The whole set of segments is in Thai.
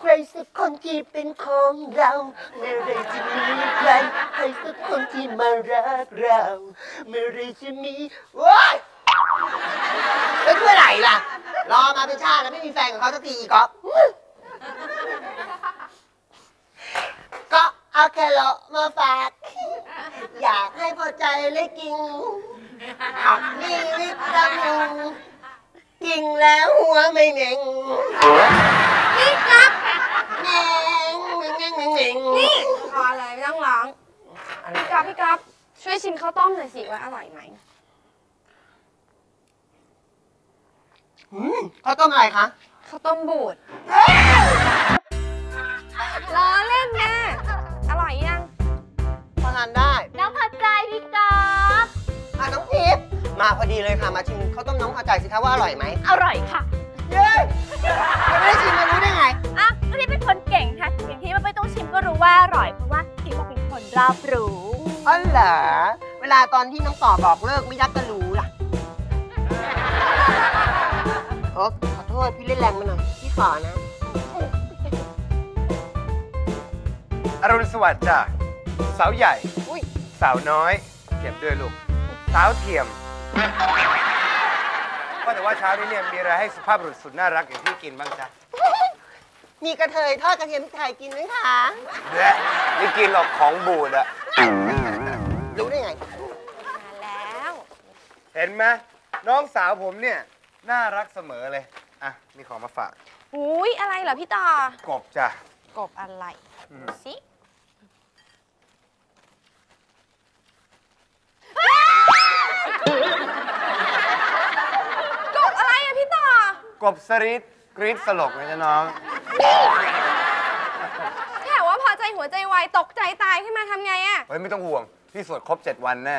ใครสักคนที่เป็นของเราเมื่อไรจะมีใครใครสักคนที่มารักเราเมื่อไรจะมีว้ายแล้วเมื่อไหร่ล่ะ รอมาเป็นชาติแล้วไม่มีแฟนกับเขาสักทีอีกก๊อฟก็เอาแครอทมาฝาก อยากให้พอใจเลยกิน มีวิตามิน กินแล้วหัวไม่เหน่งพี่ครับเหน่งเหน่งเหน่งเหน่งนี่พอเลยไม่ต้องร้องพี่ก๊อฟพี่ก๊อฟช่วยชิมข้าวต้มหน่อยสิว่าอร่อยไหมอืมข้าวต้มอะไรคะข้าวต้มบูดล้อเล่นนะอร่อยยังพอทานได้น้องผัด มาพอดีเลยค่ะ มาชิมข้าวต้มน้องพอใจสิคะว่าอร่อยไหมอร่อยค่ะเย้ยังไม่ได้ชิมมารู้ได้ไงอะก็ที่เป็นคนเก่งค่ะอย่างที่มันไม่ต้องชิมก็รู้ว่าอร่อยเพราะว่าที่มันเป็นคนรอบรู้อ๋อเหรอเวลาตอนที่น้องต่อบอกเลิกไม่ยักก็รู้ล่ะโอ้ขอโทษพี่เล่นแรงไปหน่อยพี่ขอนะอรุณสวัสดิ์จ้ะสาวใหญ่อุ้ยสาวน้อยเทียมด้วยลูก สาวเทียม ว่าแต่ว่าเช้านี้เนี่ยมีอะไรให้สุภาพบุรุษสุดน่ารักอย่างพี่กินบ้างจ๊ะมีกระเทยทอดกระเทียมพริกไทยกินไหมคะ และไม่กินหรอกของบูดอะรู้ได้ไง มาแล้ว เห็นไหมน้องสาวผมเนี่ยน่ารักเสมอเลย อะ มีของมาฝากอุ้ยอะไรเหรอพี่ต่อ กบจ้ะ กบอะไรอืมดูสิ กบอะไรอะพี่ต่อ กบสริดกรีดสลบไงจ๊ะน้องแถวว่าพอใจหัวใจวายตกใจตายขึ้นมาทำไงอะเฮ้ย ไม่ต้องห่วง พี่สวดครบ7วันแน่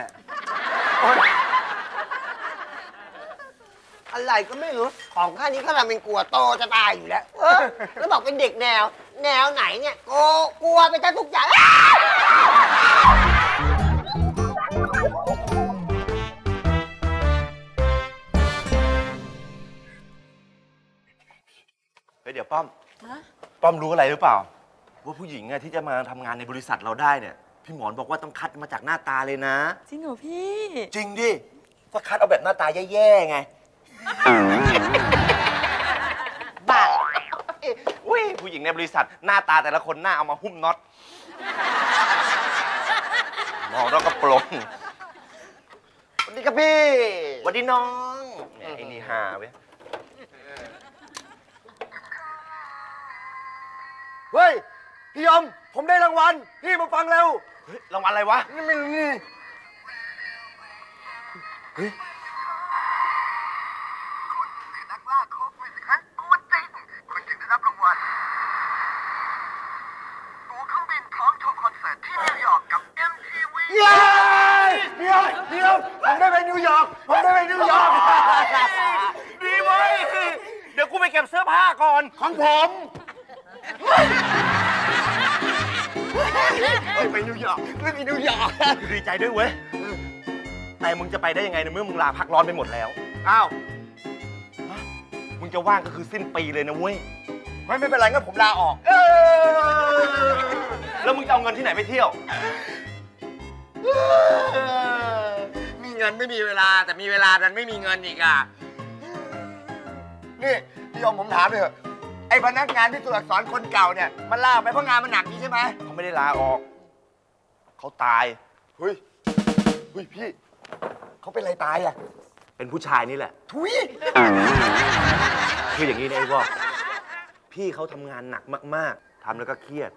อะไรก็ไม่รู้ ของข้านี้ข้าทำเป็นกลัวโตจะตายอยู่แล้ว เออ แล้วบอกเป็นเด็กแนว แนวไหนเนี่ยโกกลัวไปทั้งทุกอย่างอ้า ป้อมรู้อะไรหรือเปล่า ว่าผู้หญิงอะที่จะมาทำงานในบริษัทเราได้เนี่ย พี่หมอนบอกว่าต้องคัดมาจากหน้าตาเลยนะ จริงเหรอพี่ จริงดิถ้าคัดเอาแบบหน้าตาแย่ๆไงบ้าอุ้ยผู้หญิงในบริษัทหน้าตาแต่ละคนหน้าเอามาหุ้มน็อตมองแล้วก็ปลงสวัสดีครับพี่หวันดีน้องแหมไอ้นี่ฮาเว้ย เฮ้ย พี่ยมผมได้รางวัล พี่มาฟังเร็ว เฮ้ยรางวัลอะไรวะ นี่ไม่นี่นักล่า Coke Music ตัวจริงคุณจึงได้รับรางวัลตั๋วเครื่องบินพร้อมชมคอนเสิร์ตที่นิวยอร์กกับ MTV เย้เดี๋ยวเดี๋ยวผมได้ไปนิวยอร์ก ผมได้ไปนิวยอร์ก ดีเว้ย เดี๋ยวกูไปเก็บเสื้อผ้าก่อน ของผม ยไปนิวยอร์กไปนิวยอร์กดีใจด้วยเว้ย แต่มึงจะไปได้ยังไงในเมื่อมึงลาพักร้อนไปหมดแล้ว อ้าว มึงจะว่างก็คือสิ้นปีเลยนะเว้ย ไม่ไม่เป็นไรงั้นผมลาออกเออแล้วมึงจะเอาเงินที่ไหนไปเที่ยว มีเงินไม่มีเวลาแต่มีเวลาดันไม่มีเงินอีกอะ นี่พี่ยมผมถามเลยเถอะไอ้พนักงานที่ตัวอักษรคนเก่าเนี่ยมันลาไปเพราะงานมันหนักนี้ใช่ไหมเขาไม่ได้ลาออก เขาตาย เฮ้ย เฮ้ยพี่ เขาเป็นอะไรตายอะ เป็นผู้ชายนี่แหละ ทุยคืออย่างนี้นะไอ้วอกพี่เขาทำงานหนักมาก ๆทำแล้วก็เครียด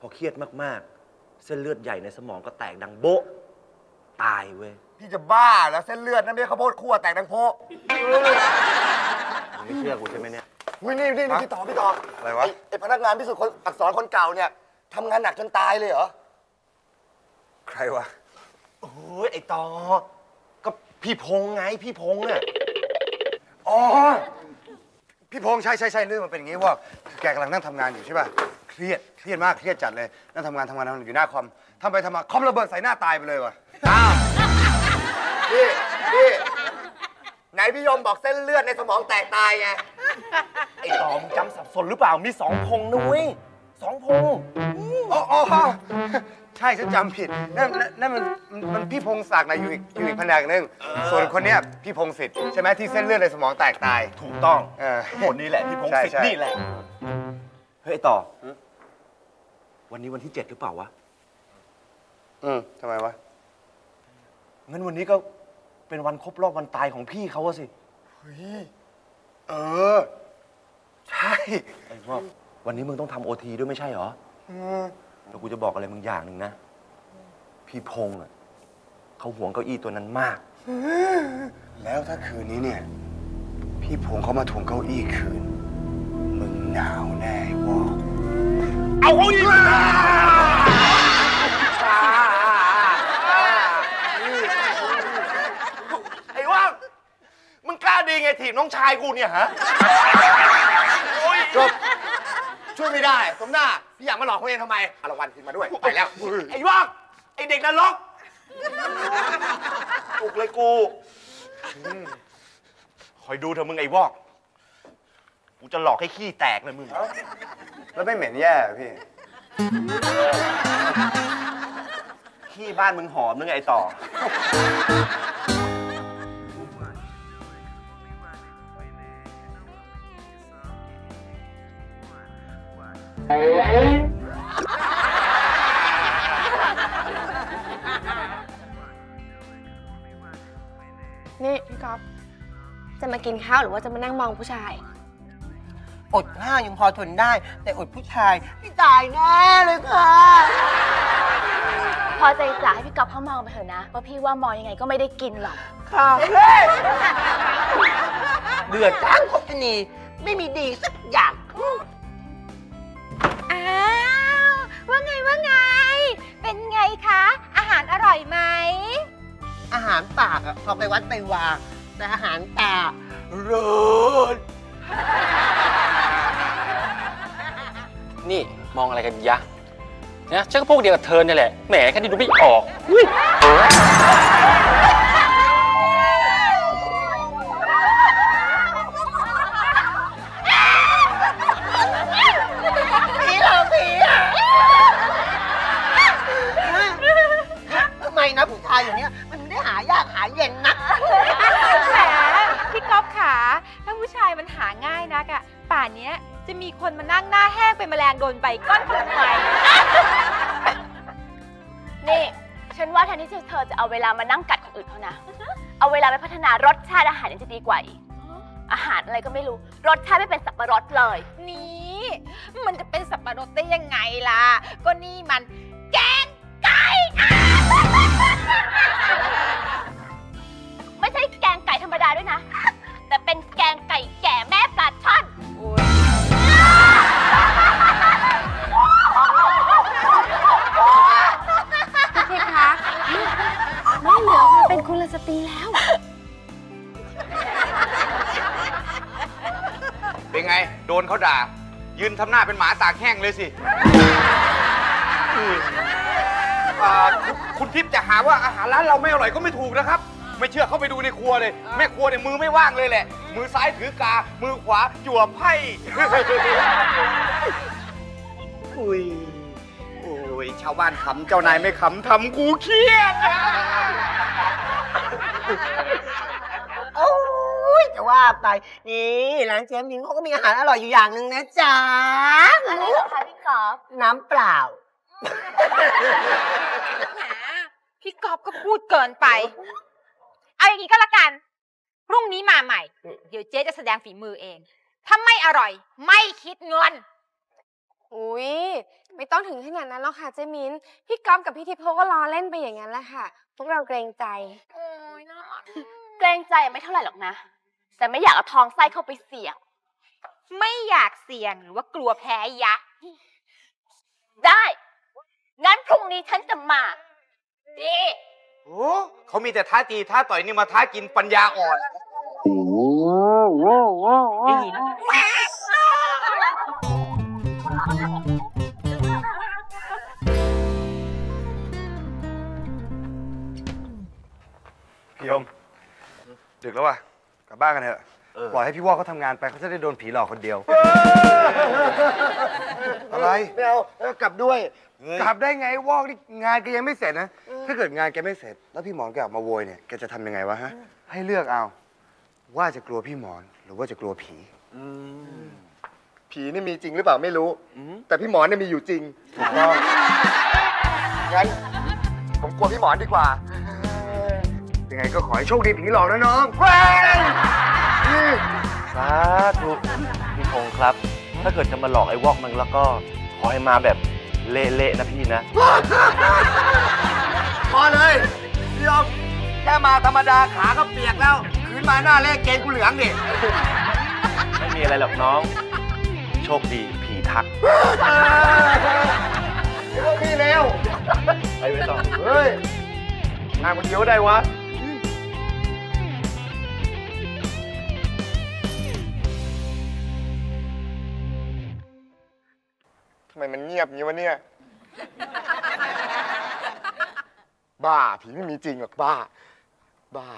พอเครียดมาก ๆ เส้นเลือดใหญ่ในสมองก็แตกดังโบ๊ะ ตายเว้ยพี่จะบ้าแล้วเส้นเลือดนั่นไม่ใช่ข้าวโพดคั่วแตกดังโพะ มึงไม่เชื่อกูใช่ไหมเนี่ย อุ้ยนี่นี่นี่พี่ต่อพี่ต่ออะไรวะ ไอ้พนักงานพิสูจน์คนอักษรคนเก่าเนี่ยทำงานหนักจนตายเลยเหรอ ใครวะ โอ้ยไอ้ตอก็พี่พงษ์ไงพี่พงษ์เนี่ยอ๋อ พี่พงษ์ใช่ใช่ใช่เรื่องมันเป็นอย่างนี้ว่า แกกำลังนั่งทำงานอยู่ใช่ป่ะ เครียด เครียดมาก เครียดจัดเลย นั่งทำงานทำงานทำงานอยู่หน้าคอมทำไปทำมา คอมระเบิดใส่หน้าตายไปเลยว่ะอ้าว พี่พี่ไหนพี่ยมบอกเส้นเลือดในสมองแตกตายไง ไอ้ต่อมึงจำสับสนหรือเปล่ามีสองพงนะเว้ยสองพงอ๋ออ๋อใช่ฉันจำผิด นั่นนั่นนั่นมันมันมันพี่พงศักดิ์นะอยู่อีกอยู่อีกแผนกหนึ่งส่วนคนเนี้ยพี่พงศิษฐ์ใช่ไหมที่เส้นเลือดในสมองแตกตาย ถูกต้องเออ คนนี้แหละพี่พงศิษใช่ฐ์ใช่นี่แหละ เฮ้ยไอ้ต่อ วันนี้วันที่เจ็ดหรือเปล่าวะ อืมทำไมวะงั้นวันนี้ก็ เป็นวันครบรอบวันตายของพี่เขาอะสิเออ ใช่ไอ้ว่าวันนี้มึงต้องทำโอทีด้วยไม่ใช่เหรอเออแล้วกูจะบอกอะไรมึงอย่างหนึ่งนะ พี่พงษ์อะเขาหวงเก้าอี้ตัวนั้นมาก แล้วถ้าคืนนี้เนี่ย พี่พงเขามาทวงเก้าอี้คืน มึงหนาวแน่วอกเอาเก้าอี้มาไอ้ว่างมึงกล้า ดีไงถีบน้องชายกูเนี่ยฮะจบช่วยไม่ได้สมหน้า พี่อยากมาหลอกเขาเองทำไมเอารางวัลคืนมาด้วย ไปแล้ว ไอ้ว่างไอ้เด็กนรกอุกเลยกูอืมคอยดูเถอะมึงไอ้วอก กูจะหลอกให้ขี้แตกเลยมึง แล้วไม่เหม็นแย่เหรอพี่ ขี้บ้านมึงหอมนึงไอ้ต่อ นี่พี่ก๊อฟจะมากินข้าวหรือว่าจะมานั่งมองผู้ชาย อดข้าวยังพอทนได้ แต่อดผู้ชายพี่ตายแน่เลยค่ะพอใจจ่าให้พี่ก๊อฟเขามองไปเถอะนะว่าพี่ว่ามองยังไงก็ไม่ได้กินหรอกค่ะเฮ้ยเดือดจ้างคบชนีไม่มีดีสักาหารปากอะพอไปวัดไปวางแต่อาหารตาเลิศนี่มองอะไรกันยะนะฉันก็พวกเดียวกับเธอเนี่ยแหละ แหมแค่นี้ดูไม่ออกอุ๊ย แห้งเป็นแมลงโดนใบก้อนทำไมนี่ ฉันว่าแทนที่เธอจะเอาเวลามานั่งกัดคนอื่นเขานะ เอาเวลาไปพัฒนารสชาติอาหารยังจะดีกว่าอีก อาหารอะไรก็ไม่รู้ รสชาติไม่เป็นสับปะรดเลย นี่ มันจะเป็นสับปะรดได้ยังไงล่ะ ก็นี่มัน ยืนทำหน้าเป็นหมาตากแห้งเลยสิอ่าคุณคุณทิพย์จะหาว่าอาหารร้านเราไม่อร่อยก็ไม่ถูกนะครับ ไม่เชื่อเขาไปดูในครัวเลย แม่ครัวเนี่ยมือไม่ว่างเลยแหละ มือซ้ายถือกา มือขวาจั่วไพ่ อุ้ยโอ้ยชาวบ้านขำเจ้านายไม่ขำทำกูเครียดอะโอ้ ยจะว่าไปนี่ร้านเจ๊มิงเขาก็มีอาหารอร่อยอยู่อย่างหนึ่งนะจ๊ะอะไรเหรอคะพี่กอล์ฟน้ำเปล่า พี่ก๊อฟก็พูดเกินไป เอาอย่างนี้ก็แล้วกัน พรุ่งนี้มาใหม่เดี๋ยวเจ๊จะแสดงฝีมือเอง ถ้าไม่อร่อย ไม่คิดเงิน อุ้ยไม่ต้องถึงขนาดนั้นหรอกค่ะเจมินพี่ก๊อฟกับพี่ทิพย์เขาก็ล้อเล่นไปอย่างนั้นแหละค่ะ พวกเราเกรงใจ โอ้ยน่ารักเกรงใจไม่เท่าไหร่หรอกนะ แต่ไม่อยากเอาทองไส้เข้าไปเสี่ยง ไม่อยากเสี่ยงหรือว่ากลัวแพ้ยักษ์ได้ งั้นพรุ่งนี้ฉันจะมาดีโอ้เขามีแต่ท้าตีท้าต่อยนี่มาท้ากินปัญญาอ่อนพี่ยมดึกแล้วว่ะก ลับบ้านกันเถอะเออปล่อยให้พี่วอกเขาทำงานไปเขาจะได้โดนผีหลอกคนเดียว อะไร ไม่เอาเออกลับด้วยกลับได้ไงวอกนี่งานแกยังไม่เสร็จนะ ถ้าเกิดงานแกไม่เสร็จ แล้วพี่หมอนแกออกมาโวยเนี่ย แกจะทำยังไงวะฮะ ให้เลือกเอา ว่าจะกลัวพี่หมอนหรือว่าจะกลัวผี ผีนี่มีจริงหรือเปล่าไม่รู้ แต่พี่หมอนเนี่ยมีอยู่จริงถูกต้องงั้นผมกลัวพี่หมอนดีกว่า ยังไงก็ขอให้โชคดีผีหลอกนะน้องสาธุพี่พงษ์ครับ ถ้าเกิดจะมาหลอกไอ้วอกมันแล้วก็ขอให้มาแบบเละๆนะพี่นะ พอเลยพี่ยอมแค่มาธรรมดาขาก็เปียกแล้วคืนมาหน้าเลขเกณฑ์กูเหลืองดิไม่มีอะไรหรอกน้อง โชคดีผีทักพี่เร็ว ไปไว้ต่อเฮ้ยงานมันเยอะได้วะำไมมันเงียบงี้วะเนี่ย บ้าผีไม่มีจริงหรอกบ้า บ้า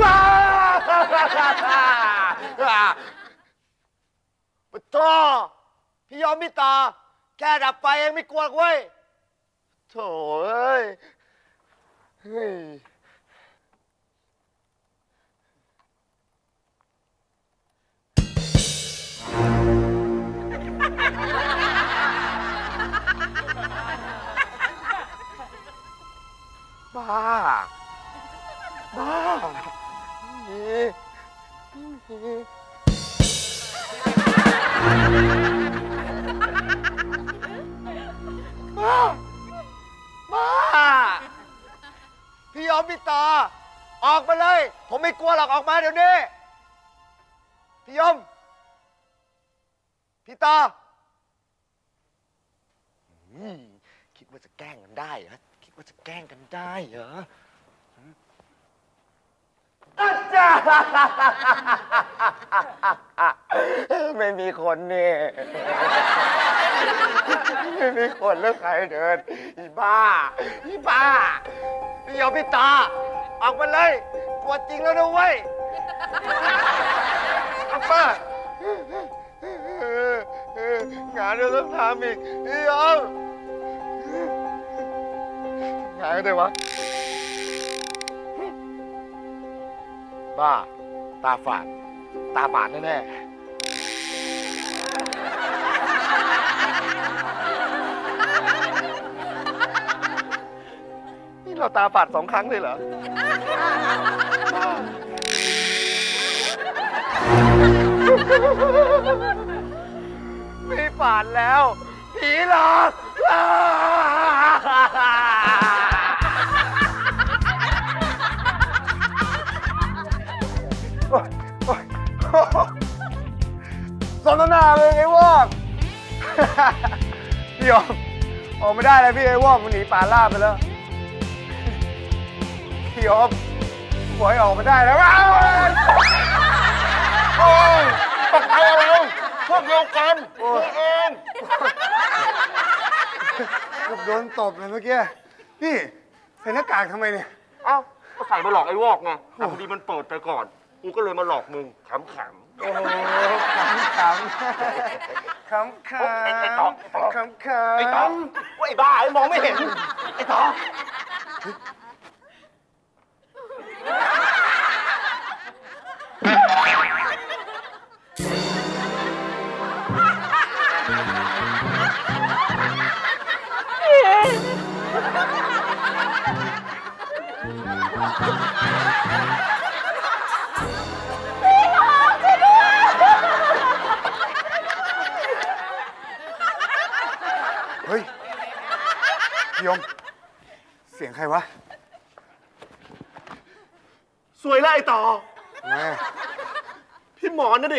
ว้าปะโตพี่ยอมพี่ตา แค่ดับไฟเองไม่กลัวหรอกเว้ยโถ่เอ้ยเฮ้ย บ้า บ้านี่นี่บ้า บ้า พี่ยอมพี่ต่อ ออกมาเลย ผมไม่กลัวหรอกออกมาเดี๋ยวนี้ พี่ยอม พี่ต่อคิดว่าจะแกล้งกันได้เหรอ ว่าจะแกล้งกันได้เหรออาจารย์ไม่มีคนนี่ไม่มีคนแล้วใครเดินอีบ้าอีบ้าพี่ยอมพี่ตา ออกมาเลยตัวจริงแล้วนะเว้ยออกมางานเราต้องทำอีกพี่ยอม งานก็ได้วะ บ้า ตาฝาด ตาฝาดแน่ๆนี่เราตาฝาดสองครั้งเลยเหรอไม่ฝาดแล้ว ผีหลอก มน้ำหน้าเลยไอ้วอกพี่ยอมออกไม่ได้เลยพี่ไอ้วอกมันหนีป่าล่าไปแล้วพี่ยอมบอยออกมาได้แล้วอ้าวโอ้ยตกใจอะไรพวกเดียวกันพี่เองเกือบโดนตบเลยเมื่อกี้พี่ใส่หน้ากากทำไมเนี่ย เอ้าก็ใส่มาหลอกไอ้วอกไงแต่พอดีมันเปิดไปก่อน กูก็เลยมาหลอกมึงขำ โอ้โหขำขำขำขไอ้ไอ้ต่อำขำขำๆไอ้ต๋องว่าไอ้บ้าไอ้มองไม่เห็น ไอ้ต๋อง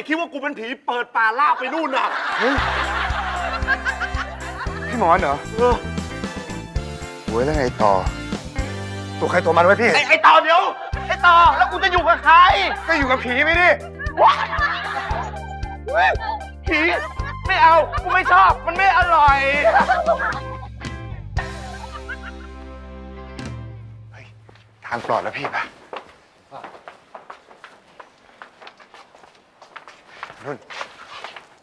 อนนะเด็กคิดว่ากูเป็นผีเปิดป่าล่าไปนู่นน่ะเฮ้ยพี่หมอนเหรอเออโว้ยแล้วไงต่อ ตัวใครตัวมันไว้พี่ ไอ้ไอ้ต่อเดี๋ยว ไอ้ต่อแล้วกูจะอยู่กับใครก็อยู่กับผีไม่ดิผีไม่เอา กูไม่ชอบ มันไม่อร่อย ทางปลอดแล้วพี่ปะ นุ่น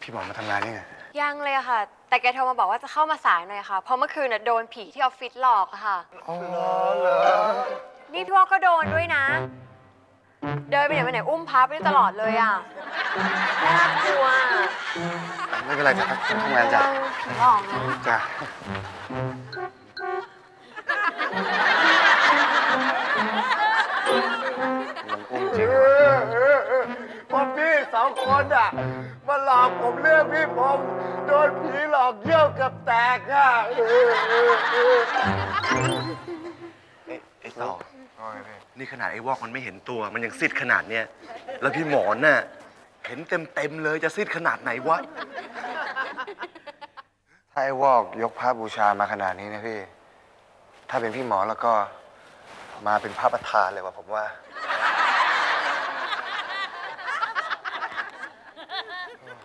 พี่หมอมา ทำงานนี่ไงยังเลยอะค่ะ แต่แกโทรมาบอกว่าจะเข้ามาสายหน่อยค่ะ เพราะเมื่อคืนน่ะโดนผีที่ออฟฟิศหลอกอะค่ะ อ๋อเหรอนี่พี่วอกก็โดนด้วยนะ เดินไปไหนมาไหนอุ้มพับไปตลอดเลยอะน่ากลัวไม่เป็นไรจ้ะทำงานจ้ะระวังผีหลอกนะจ้ะมันอุ้มจริงพวกพี่สองคนอะมา หลอกผมเรื่องพี่พงษ์โดนผีหลอกเยี่ยวกับแตกอะไอ้ไอ้ต่อนี่ขนาดไอ้วอกมันไม่เห็นตัว มันยังซิดขนาดเนี้ยแล้วพี่หมอนน่ะเห็นเต็มเต็มๆเลยจะซิดขนาดไหนวะถ้าไอ้วอกยกพระบูชามาขนาดนี้นะพี่ ถ้าเป็นพี่หมอแล้วก็มาเป็นพระประธานเลยว่ะผมว่า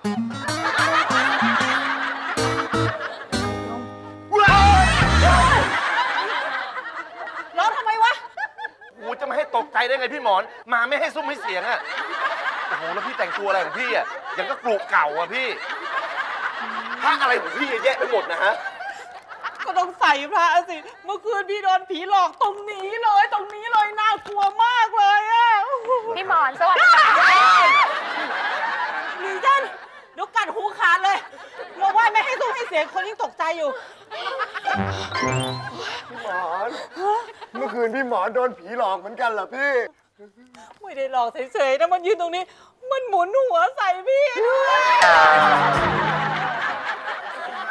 ร้องทำไมวะกูจะไม่ให้ตกใจได้ไงพี่หมอน มาไม่ให้ซุ้มให้เสียงอะโอ้โห แล้วพี่แต่งตัวอะไรของพี่อะยังก็กลุเก่าอะพี่พระอะไรของพี่เยอะแยะไปหมดนะฮะ ก็ต้องใส่พระสิ เมื่อคืนพี่โดนผีหลอกตรงนี้เลย ตรงนี้เลยน่ากลัวมากเลยอะพี่หมอนสวัสดีค่ะ หนีจันเดี๋ยวกัดหูขาดเลยเราว่าไม่ให้สู้ให้เสียงคนยิ่งตกใจอยู่ พี่หมอน เมื่อคืนพี่หมอนโดนผีหลอกเหมือนกันเหรอพี่ ไม่ได้หลอกเฉยๆนะมันยืนตรงนี้ มันหมุนหัวใส่พี่ด้วย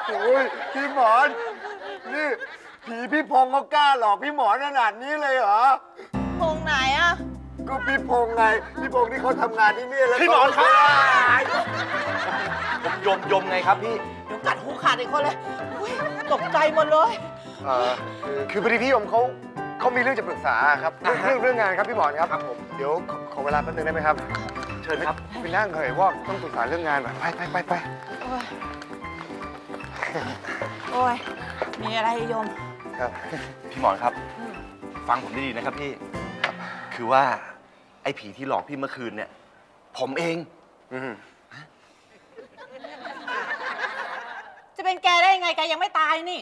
โอ้ยพี่หมอน นี่ผีพี่พงษ์เขากล้าหลอกพี่หมอนขนาดนี้เลยเหรอพงไหนอะ ก็พี่พงษ์ไง พี่พงษ์ที่เขาทำงานที่นี่แล้วพี่หมอนครับ ผมยมยมไงครับพี่ เดี๋ยวกัดหูขาดอีกคนเลยอุ๊ยตกใจหมดเลย เอ่อคือคือพอดีพี่ยมเขาเขามีเรื่องจะปรึกษาครับเรื่องเรื่องเรื่องงานครับพี่หมอนครับครับผมเดี๋ยวขอขอเวลาแป๊บนึงได้ไหมครับ เชิญครับไปนั่งเถอะว่าต้องปรึกษาเรื่องงานหน่อยไปไปไปไปโอ้ยมีอะไรโยม ครับ พี่หมอนครับฟังผมดีๆนะครับพี่ คือว่า ไอ้ผีที่หลอกพี่เมื่อคืนเนี่ย ผมเองอืมจะเป็นแกได้ยังไงแกยังไม่ตายนี่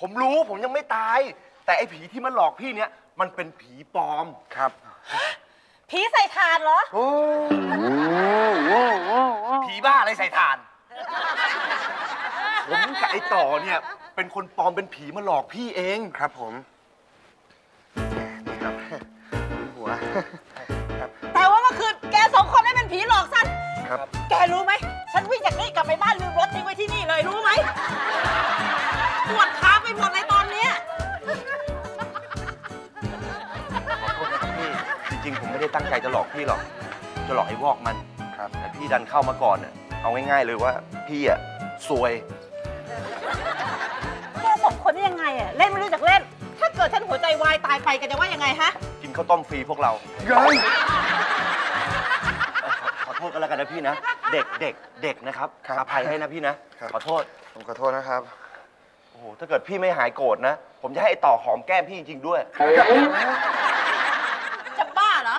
ผมรู้ผมยังไม่ตาย แต่ไอ้ผีที่มันหลอกพี่เนี่ย มันเป็นผีปลอมครับผีใส่ทานเหรอ โอ้ผีบ้าอะไรใส่ถ่าน ผมกับไอ้ต่อเนี่ย เป็นคนปลอมเป็นผีมาหลอกพี่เองครับผม แต่ว่าเมื่อคืนแกสองคนได้เป็นผีหลอกฉันครับ แกรู้ไหม ฉันวิ่งจากนี่กลับไปบ้านลืมรถทิ้งไว้ที่นี่เลยรู้ไหมปวดขาไปหมดเลยตอนเนี้ยขอโทษนะครับพี่จริงๆ ผมไม่ได้ตั้งใจจะหลอกพี่หรอก จะหลอกไอ้วอกมันครับแต่พี่ดันเข้ามาก่อนน่ะเอาง่ายๆเลยว่าพี่อะซวยแกสองคนนี่ยังไงอะเล่นไม่รู้จักเล่น ถ้าเกิดฉันหัวใจวายตายไปแกจะว่ายังไงฮะกิน ข้าวต้มฟรีพวกเราเฮ้ยเอ่อขอขอโทษกันแล้วกันนะพี่นะ เด็กเด็กเด็กนะครับครับอภัยให้นะพี่นะครับขอโทษ ผมขอโทษนะครับ โอ้โห ถ้าเกิดพี่ไม่หายโกรธนะ ผมจะให้ไอ้ต่อหอมแก้มพี่จริงๆด้วย จะบ้าเหรอ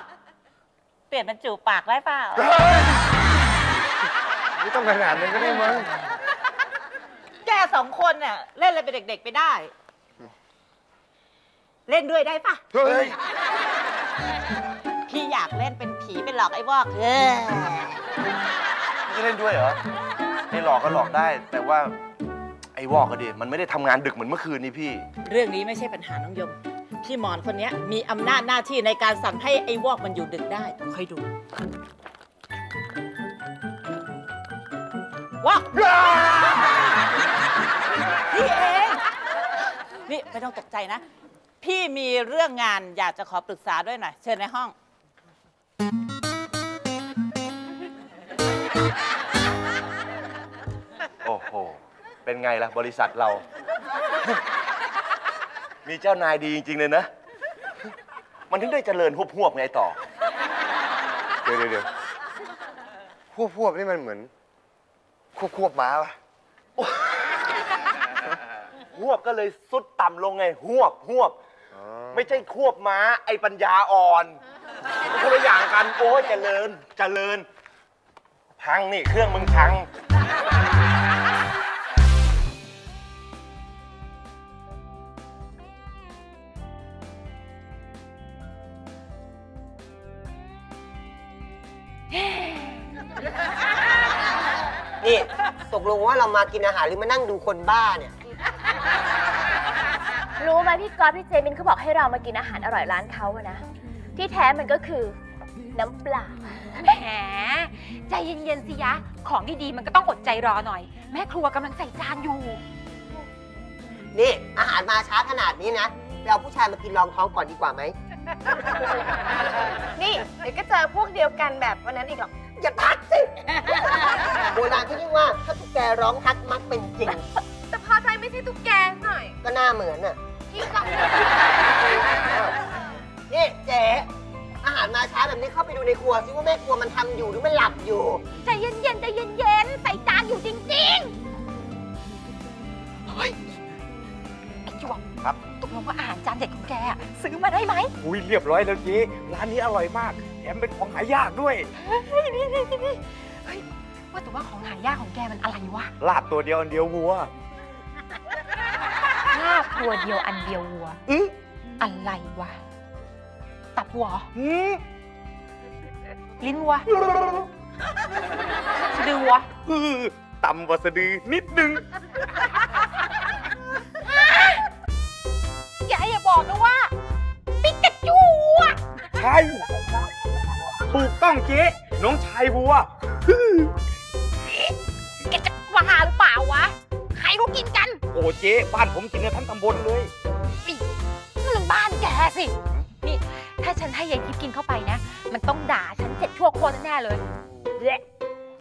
เปลี่ยนเป็นจูบปากได้เปล่าไม่ต้องขนาดนั้นก็ได้มั้งแกสองคนเนี่ยเล่นอะไรเป็นเด็กๆไปได้ เล่นด้วยได้ปะเฮ้ย พี่อยากเล่นเป็นผีเป็นหลอกไอ้วอกเออพี่จะเล่นด้วยเหรอไอ้หลอกก็หลอกได้ แต่ว่าไอ้วอกก็ดิมันไม่ได้ทำงานดึกเหมือนเมื่อคืนนี้พี่ เรื่องนี้ไม่ใช่ปัญหาน้องยม พี่หมอนคนเนี้ยมีอำนาจหน้าที่ในการสั่งให้ไอ้วอกมันอยู่ดึกได้ค่อยดูวอกพี่เอง นี่ไม่ต้องตกใจนะ พี่มีเรื่องงานอยากจะขอปรึกษาด้วยหน่อย เชิญในห้อง โอ้โห เป็นไงล่ะ บริษัทเรา มีเจ้านายดีจริง ๆ เลยนะ มันถึงได้เจริญพวบๆไงต่อ เดี๋ยวเดี๋ยวเดี๋ยวควบควบนี่มันเหมือน ควบควบม้าปะหวบก็เลยสุดต่ำลงไงหวบหวบ ไม่ใช่ควบม้าไอ้ปัญญาอ่อนคนละอย่างกันโอ้ยเจริญเจริญ พังนี่เครื่องมึงพัง นี่ ตกลงว่าเรามากินอาหารหรือมานั่งดูคนบ้าเนี่ย รู้ไหมพี่ก๊อฟพี่เจมินเขาบอกให้เรามากินอาหารอร่อยร้านเขาอะนะ ที่แท้มันก็คือน้ำเปล่า แหม ใจเย็นๆสิยะ ของดีๆมันก็ต้องอดใจรอหน่อย แม่ครัวกำลังใส่จานอยู่ นี่อาหารมาช้าขนาดนี้นะเราผู้ชายมากินรองท้องก่อนดีกว่าไหม นี่เดี๋ยวก็เจอพวกเดียวกันแบบวันนั้นอีกหรอกอย่าทักสิ โบราณเขาเรียกว่าถ้าตุ๊กแกร้องทักมักเป็นจริง แต่พอใจไม่ใช่ตุ๊กแกหน่อย ก็หน้าเหมือนน่ะ พี่ก๊อฟนี่เจ๊อาหารมาช้าแบบนี้เข้าไปดูในครัวซิว่าแม่ครัวมันทำอยู่หรือมันหลับอยู่ ใจเย็นๆใจเย็นๆใส่จานอยู่จริงๆเฮ้ยไอ้จวบครับ ตกลงว่าอาหารจานเด็ดของแกอะซื้อมาได้ไหมอุ้ยเรียบร้อยแล้วเจ๊ร้านนี้อร่อยมากแถมเป็นของหายากด้วย เฮ้ยนี่นี่นี่เฮ้ยว่าแต่ว่าของหายากของแกมันอะไรวะลาบตัวเดียวอันเดียววัว ลาบตัวเดียวอันเดียววัวอืออะไรวะ ตับวัวเหรออืมลิ้นวัวสะดือวัวอือต่ำกว่าสะดือนิดนึงอย่าอย่าบอกนะว่าปิกาจูอะใช่ถูกต้องเจ๊น้องชายวัว เจ๊บ้านผมกินกันทั้งตำบลเลยนี่นั่นมันบ้านแกสินี่ถ้าฉันให้ยายทิพย์กินเข้าไปนะ มันต้องด่าฉันเจ็ดชั่วโคตรแน่ๆเลยเละ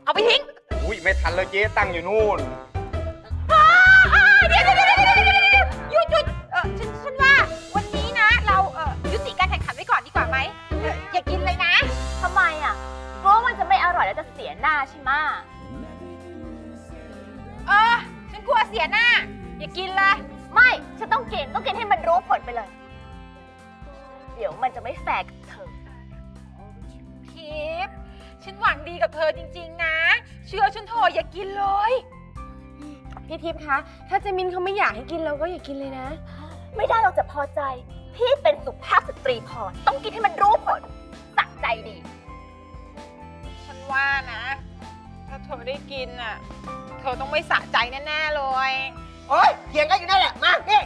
เอาไปทิ้งอุ้ยไม่ทันแล้วเจ๊ตั้งอยู่นู่นอ่าเดี๋ยวเดี๋ยวเดี๋ยวเดี๋ยวเดี๋ยวหยุดหยุดเออฉันฉันว่าวันนี้นะ เราเออยุติการแข่งขันไว้ก่อนดีกว่าไหมเอ่ออย่ากินเลยนะทำไมอะกลัวว่ามันจะไม่อร่อยแล้วจะเสียหน้าใช่ไหมะเออฉันกลัวเสียหน้า อย่ากินเลยไม่ ฉันต้องกิน ต้องกินให้มันรู้ผลไปเลย เดี๋ยวมันจะไม่แฟร์กับเธอ ทิพย์ฉันหวังดีกับเธอจริง ๆ นะ เชื่อฉันเถอะอย่ากินเลย พี่ทิพย์คะ ถ้าเจมินเขาไม่อยากให้กินเราก็อย่ากินเลยนะ ไม่ได้เราจะพอใจ พี่เป็นสุภาพสตรีพอ ต้องกินให้มันรู้ผลสักใจดี ฉันว่านะ ถ้าเธอได้กินอะ เธอต้องไม่สะใจแน่ ๆ เลย โอ๊ยเถียงกันอยู่นั่นแหละ มา นี่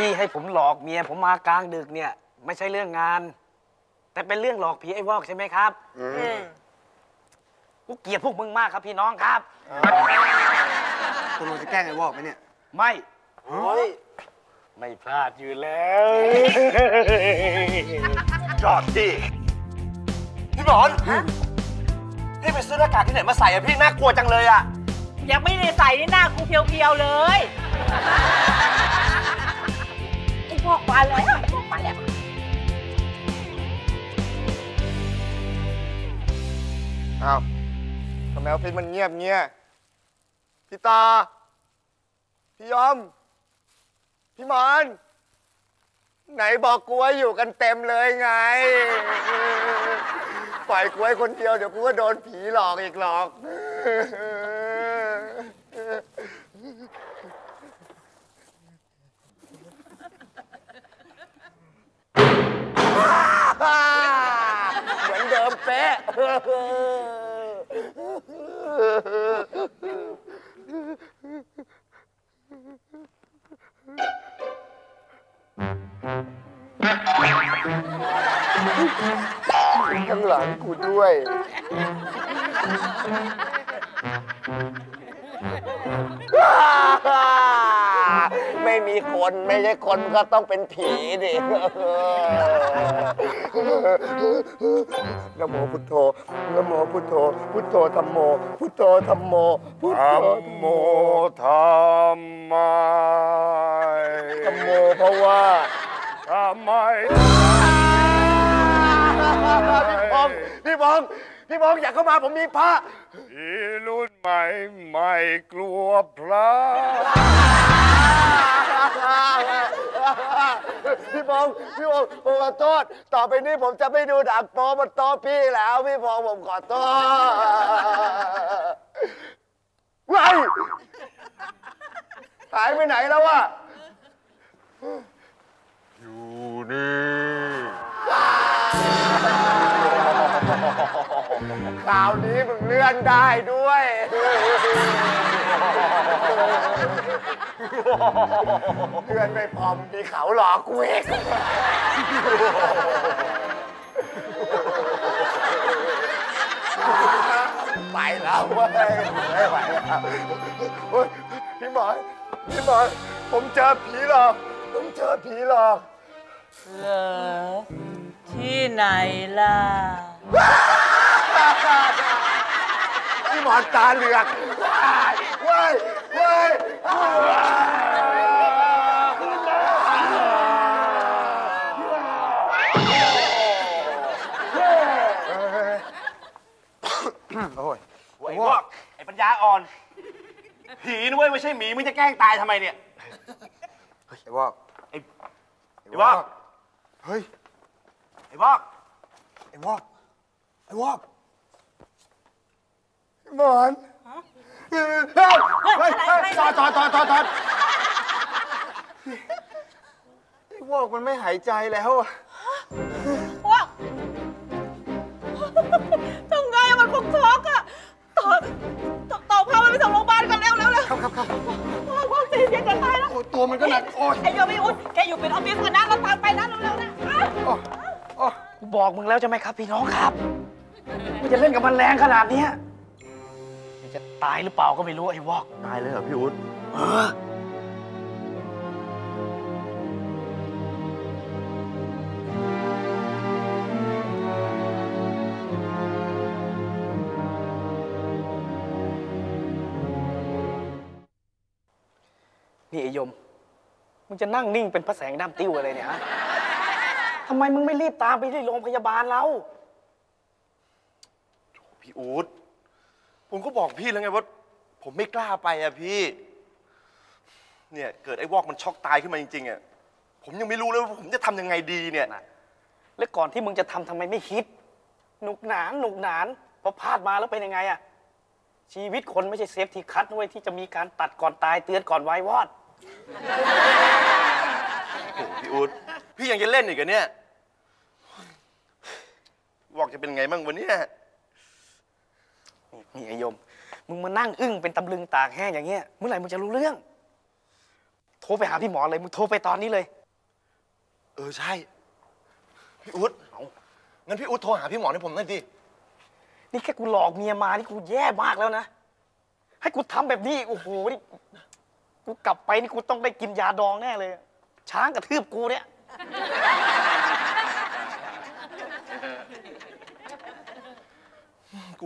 ที่ให้ผมหลอกเมียผมมากลางดึกเนี่ย ไม่ใช่เรื่องงาน แต่เป็นเรื่องหลอกผีไอ้วอกใช่ไหมครับกูเกลียดพวกมึงมากครับพี่น้องครับตกลงจะแกล้งไอ้วอกไหมเนี่ย ไม่เฮ้ยไม่พลาดอยู่แล้วยอดพี่พี่หมอนพี่ไปซื้อหน้ากากที่ไหนมาใส่อะพี่น่ากลัวจังเลยอะยังไม่ได้ใส่นี่หน้ากูเพียวๆเลยไอ้ พวกมาแล้วไอ้พวกมาแล้วอ้าวทำไมออฟฟิศมันเงียบเงี้ยพี่ตา พี่ยอม พี่มอนไหนบอกกูว่าอยู่กันเต็มเลยไง ปล่อยกูไว้คนเดียวเดี๋ยวกูก็โดนผีหลอกอีกหรอก เหมือนเดิมเป๊ะข้างหลังกูด้วย Ah! คนไม่ใช่คนก็ต้องเป็นผีดินะโมพุทโธนะโมพุทโธ พุทโธธรรมโม พุทโธธรรมโม พุทโธธรรมโมธรรมธรรมโมเพราะว่าทำไมพี่พงษ์พี่พง ษ์พี่พงษ์อยากเข้ามาผมมีพระพี่รุ่นใหม่ไม่กลัวพระพี่พงษ์พี่พงษ์ผมขอโทษ ต่อไปนี้ผมจะไม่ดูดักโป๊บนโต๊ะพี่แล้ว พี่พงษ์ผมขอโทษว้ายหายไปไหนแล้ววะอยู่นี่ คราวนี้มึงเลื่อนได้ด้วย เลื่อนไม่พอมมีเขาหลอกกูอีกไปแล้วเว้ยไม่ไหวแล้วเฮ้ยพี่หมอนพี่หมอนผมเจอผีหลอกผมเจอผีหลอก เหรอที่ไหนล่ะ พี่หมอนตาเหลือกว้ายว้ายว้ยโอ้ยไอ้พวกไอ้ปัญญาอ่อน ผีนะเว้ยไม่ใช่หมีมึงจะแกล้งตายทำไมเนี่ย ไอ้วอกไอ้ไอ้วอกเฮ้ย ไอ้วอกไอ้วอกไอ้วอก หมอนเฮ้ยเฮ้ยเฮ้ยจอดจอดจอดจอดจอดไอ้วอกมันไม่หายใจแล้วอะว้าวทำไงอะมันคงช็อกอะต่อต่อต่อพามันไปส่งโรงพยาบาลก่อนเร็วเร็วเร็วครับครับครับว้าวว้าวตีเย็นจะตายแล้วโอ้ยตัวมันก็หนักโอ้ยไอ้โยมไอ้อุ่นแกอยู่เป็นออฟฟิศกันนะเราตามไปนะเร็วเร็วนะอะกูบอกมึงแล้วใช่ไหมครับพี่น้องครับมึงจะเล่นกับมันแรงขนาดเนี้ยมึง จะตายหรือเปล่าก็ไม่รู้ไอ้วอก ตายเลยเหรอพี่อุ๊ดเออนี่ไอ้ยม มึงจะนั่งนิ่งเป็นพระแสงด้ามติ้วอะไรเนี่ยฮะทำไมมึงไม่รีบตามไปที่โรงพยาบาลเรา พี่อู๊ด ผมก็บอกพี่แล้วไงว่า ผมไม่กล้าไปอะพี่ เนี่ยเกิดไอ้วอกมันช็อกตายขึ้นมาจริงๆอะผมยังไม่รู้เลยว่าผมจะทำยังไงดีเนี่ย แล้วก่อนที่มึงจะทำทำไมไม่คิด หนุกหนานหนุกหนานพอพลาดมาแล้วเป็นยังไงอะชีวิตคนไม่ใช่เซฟที่คัดนะเว้ยที่จะมีการตัดก่อนตายเตือนก่อนไว้วอด โอ้โหพี่อู๊ดพี่ยังจะเล่นอีกเหรอเนี่ย วอกจะเป็นไงบ้างวันนี้ นี่ไอยม มึงมานั่งอึ้งเป็นตำลึงตากแห้งอย่างเงี้ย เมื่อไหร่มึงจะรู้เรื่อง โทรไปหาพี่หมอเลย มึงโทรไปตอนนี้เลย เออใช่ พี่อู๊ดงั้นพี่อู๊ดโทรหาพี่หมอให้ผมหน่อยดินี่แค่กูหลอกเมียมานี่กูแย่มากแล้วนะ ให้กูทำแบบนี้อีกโอ้โห นี่ กูกลับไปนี่กูต้องได้กินยาดองแน่เลย ช้างกระทืบกูเนี่ย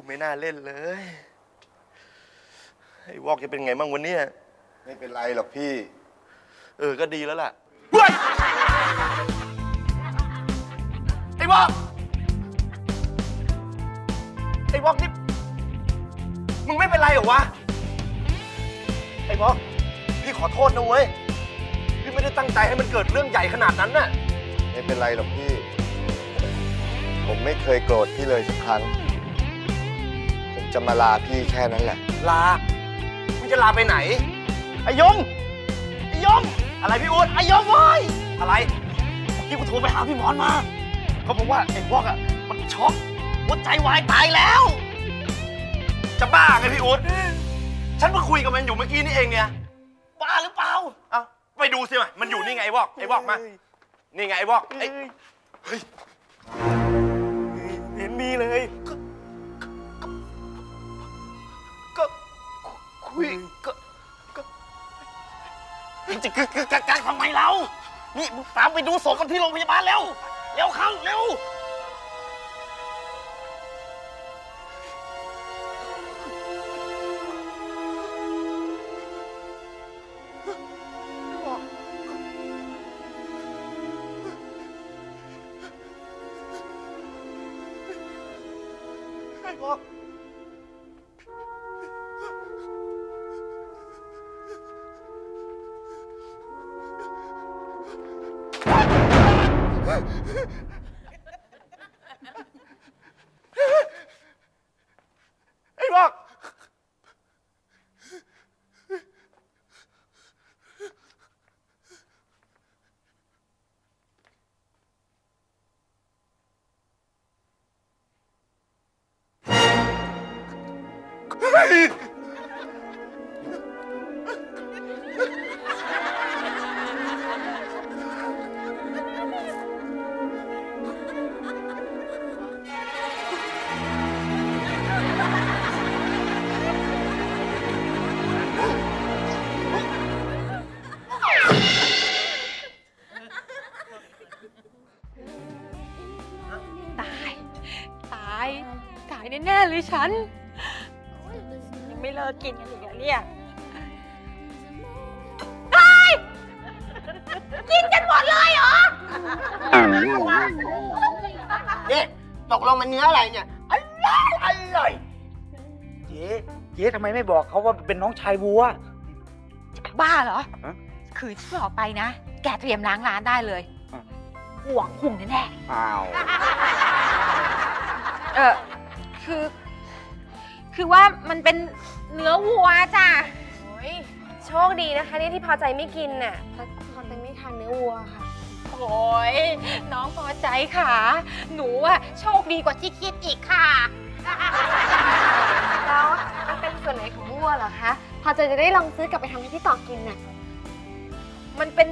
ไม่น่าเล่นเลยไอ้วอกจะเป็นไงบ้างวันนี้ไม่เป็นไรหรอกพี่ เออ ก็ดีแล้วล่ะเฮ้ยไอ้วอกไอ้วอกนี่มึงไม่เป็นไรเหรอวะ ไอ้วอกพี่ขอโทษนะเว้ย พี่ไม่ได้ตั้งใจให้มันเกิดเรื่องใหญ่ขนาดนั้นน่ะ ไม่เป็นไรหรอกพี่ ผมไม่เคยโกรธพี่เลยสักครั้งผม จะมาลาพี่แค่นั้นแหละ ลามึงจะลาไปไหนไอยมไอยมอะไรพี่อู๊ดไอยมเว้ยอะไรเมื่อกี้กูโทรไปหาพี่หมอนมาเขาบอกว่าไอ้วอกอะมันช็อกหัวใจวายตายแล้ว จะบ้าไงพี่อุ๊ดฉันเพิ่งคุยกับมันอยู่เมื่อกี้นี่เองเนี่ยบ้าหรือเปล่าเอ้าไปดูสิมามันอยู่นี่ไงไอ้วอกไอ้วอกมานี่ไงไอ้วอกไอ้เฮ้ยเห็นมีเลย คุยก็จะกึกกึกกักกักทำไมเรา นี่ตามไปดูศพกันที่โรงพยาบาลเร็ว เร็วเข้าเร็ว ตายตาย ตายแน่ๆเลยฉัน ไม่เลิกกินกันอีกเหรอเนี่ยตายกินกันหมดเลยเหรอนี่ตกลงมันเนื้ออะไรเนี่ยอร่อยอร่อยเจ๊เจ๊ทำไมไม่บอกเขาว่าเป็นน้องชายวัว บ้าเหรอฮะคือที่บอกไปนะ แกเตรียมล้างร้านได้เลยอะหวังหุ่งแน่อ้าว ๆเออคือ คือว่ามันเป็นเนื้อวัวจ้ะโอ้ยโชคดีนะคะเนี่ยที่พอใจไม่กินน่ะเพราะพอใจไม่ทานเนื้อวัวค่ะโอ้ยน้องพอใจค่ะ หนูอะโชคดีกว่าที่คิดอีกค่ะแล้วมันเป็นส่วนไหนของวัวเหรอคะพอใจจะได้ลองซื้อกลับไปทำให้พี่ต่อกินน่ะมันเป็น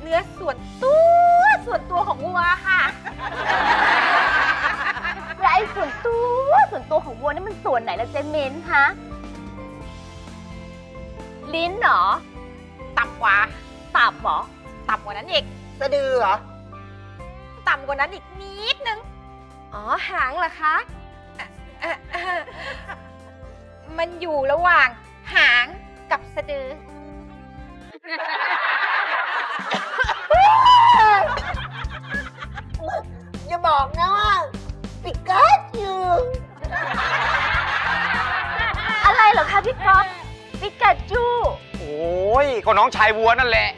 เนื้อส่วนตัวส่วนตัวของวัวค่ะ และไอ้ส่วนตัวส่วนตัวของวัวนี่มันส่วนไหนละเจเมนฮะ ลิ้นเหรอ ต่ำกว่า ตับเหรอ ต่ำกว่านั้นอีก สะดือเหรอ ต่ำกว่านั้นอีกนิดนึง อ๋อ หางเหรอคะเอ่อเอ่อมันอยู่ระหว่างหางกับสะดือ อย่าบอกนะว่า ปิกาจูอะไรเหรอคะพี่ก๊อฟปิกาจูโอ้ยก็น้องชายวัวนั่นแหละ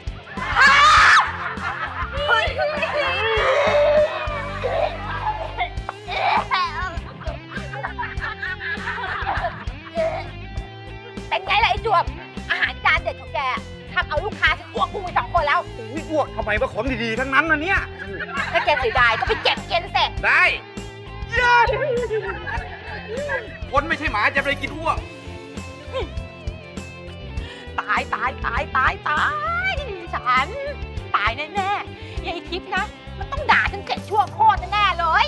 เป็นไงล่ะไอ้จวบ อาหารจานเด็ดของแกทำเอาลูกค้าฉันอ้วกพุ่งไปสองคนแล้ว อุ้ยอ้วกทำไมว่าของดีๆ ทั้งนั้นนะเนี่ย ถ้าแกเสียดายก็ไปเก็บกินเสร็จ ได้ คนไม่ใช่หมาจะไปกินอ้วก ตายตายตายตายตายฉัน ตายแน่ๆยายทิพย์นะ มันต้องด่าฉันเจ็ดชั่วโคตรแน่ๆเลย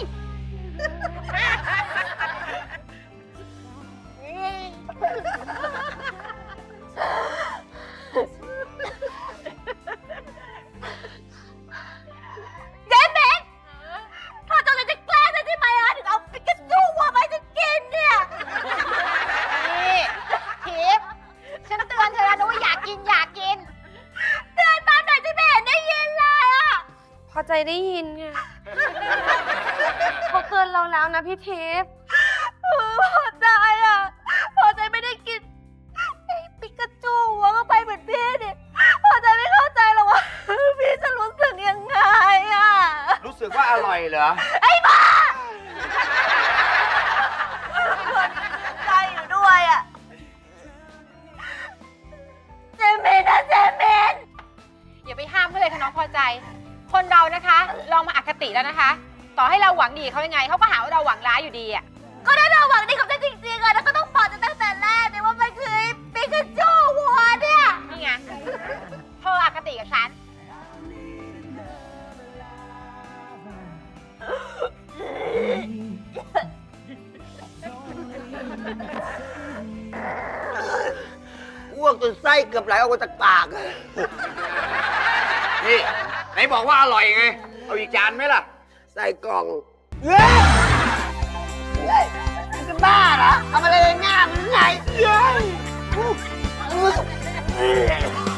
ใจได้ยินไงเขาเตือนเราแล้วนะพี่ทิพย์ เขายังไงเขาก็หาว่าเราหวังร้ายอยู่ดีอะ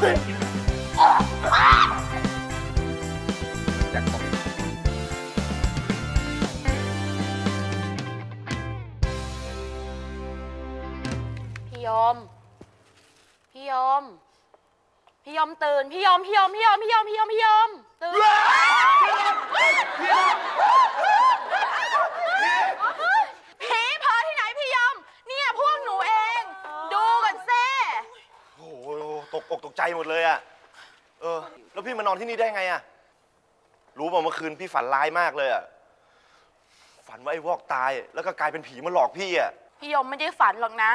พี่ยมพี่ยมพี่ยมตื่น พี่ยมพี่ยมพี่ยมพี่ยมพี่ยมพี่ยมตื่นผีพอที่ไหนพี่ยม เนี่ยพวกหนูเอง ดูก่อนเซ่ โอ้โหตก อกตกใจหมดเลยอะเออ แล้วพี่มานอนที่นี่ได้ไงอะรู้ป่ะเมื่อคืนพี่ฝันร้ายมากเลยอะฝันว่าไอ้วอกตาย แล้วก็กลายเป็นผีมาหลอกพี่อะพี่ยมไม่ได้ฝันหรอกนะ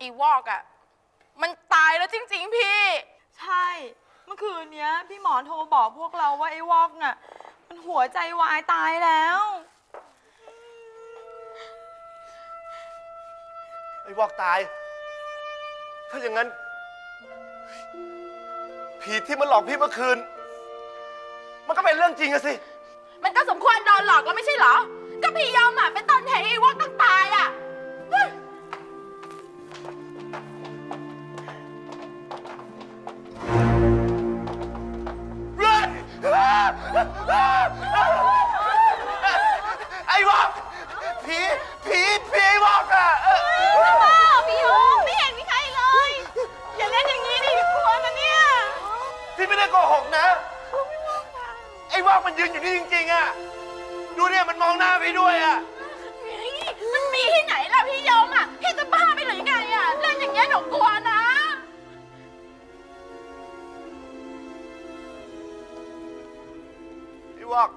อีวอกอะมันตายแล้วจริง ๆ พี่ ใช่ เมื่อคืนเนี้ย พี่หมอโทรบอกพวกเราว่าไอ้วอกน่ะ มันหัวใจวายตายแล้ว ไอ้วอกตาย ถ้าอย่างนั้น ผีที่มันหลอกพี่เมื่อคืน มันก็เป็นเรื่องจริงอะสิ มันก็สมควรโดนหลอกแล้วไม่ใช่เหรอ ก็พี่ยมอะเป็นต้นเหตุให้อีวอกต้องตายอะเฮ้ย โกหกนะ ไอ้วอกมันยืนอยู่นี่จริง ๆอะดูเนี่ยมันมองหน้าพี่ด้วยอะมันมีที่ไหนล่ะพี่ยมอะพี่จะบ้าไปหรือยังไงอะเล่นอย่างเงี้ยหนูกลัวนะ ไอ้วอก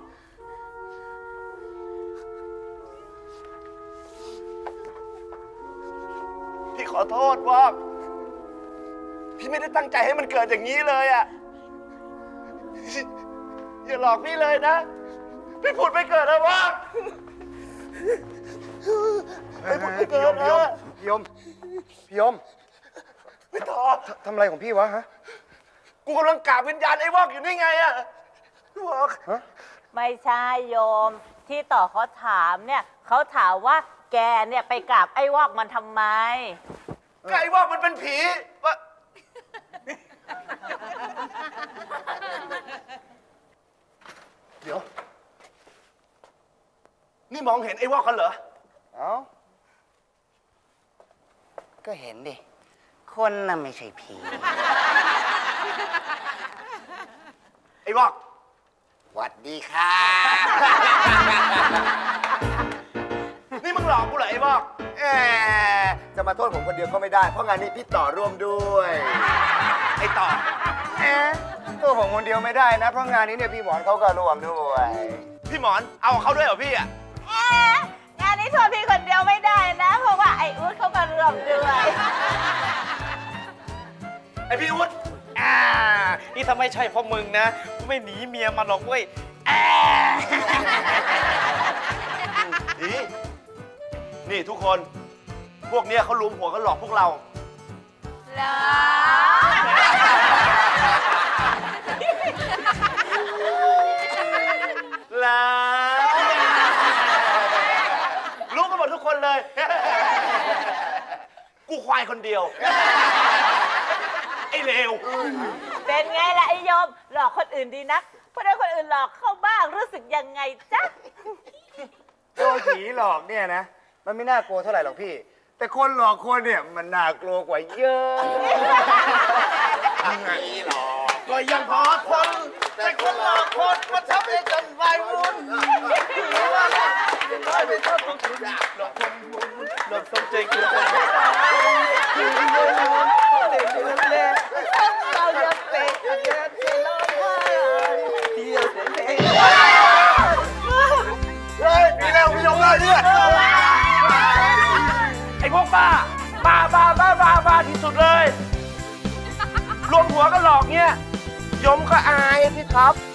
พี่ขอโทษวอกพี่ไม่ได้ตั้งใจให้มันเกิดอย่างนี้เลยอะ อย่าหลอกพี่เลยนะ พี่พูดไม่เกิดนะวอกไม่พูดไม่เกิดนะพี่ยมพี่ยมไม่ต่อทำอะไรของพี่วะฮะ กูกำลังกราบวิญญาณไอ้วอกอยู่นี่ไงอะวอกไม่ใช่โยม ที่ต่อเขาถามเนี่ยเขาถามว่าแกเนี่ยไปกราบไอ้วอกมันทำไมก็ไอ้วอกมันเป็นผีวะเดี๋ยว นี่มองเห็นไอ้วอกกันเหรอ เอ้า ก็เห็นดิ คนน่ะไม่ใช่ผี ไอ้วอกหวัดดีค่ะ นี่มึงหลอกกูเหรอไอ้วอกแอจะมาโทษผมคนเดียวก็ไม่ได้ เพราะงานนี้พี่ต่อร่วมด้วย ไอ้ต่อแอะ โทษผมคนเดียวไม่ได้นะ เพราะงานนี้เนี่ยพี่หมอนเขาก็ร่วมด้วย พี่หมอนเอาเขาด้วยเหรอพี่อะเอ๊ะงานนี้โทษพี่คนเดียวไม่ได้นะ เพราะว่าไอ้อู๊ดเขาก็ร่วมด้วย ไอ้พี่วุฒิอ่านี่ถ้าไม่ใช่เพราะมึงนะกูไม่หนีเมียมันหรอกเว้ยผีนี่ทุกคน พวกเนี้ยเขารวมหัวกันหลอกพวกเราแล้ว กูควายคนเดียว ไอ้เลวเป็นไงล่ะไอ้โยม หลอกคนอื่นดีนักพอได้คนอื่นหลอกเข้าบ้างรู้สึกยังไงจ๊ะโดนผีหลอกเนี่ยนะ มันไม่น่ากลัวเท่าไหร่หรอกพี่ แต่คนหลอกคนเนี่ยมันน่ากลัวกว่าเยอะก็ยังพอทนแต่คนหลอกคนมาทำให้จนวายวุ่นน้อยไปชอบของคุณหลอกคนวุ่นหลอกสมใจคุณคนคือเงินวุ่นเด็กเล็กเล็กเราจะเป็นเด็กเล็กเที่ยวเ Love some take you. Anh Quốc ba Ba ba ba ba ba thì sụt lời รวมหัวก็หลอกเนี่ยยมก็อายพี่ครับ